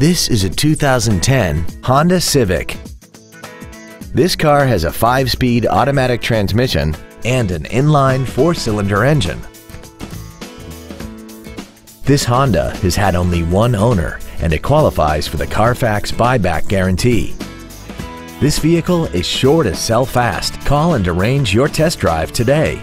This is a 2010 Honda Civic. This car has a 5-speed automatic transmission and an inline 4-cylinder engine. This Honda has had only one owner and it qualifies for the Carfax buyback guarantee. This vehicle is sure to sell fast. Call and arrange your test drive today.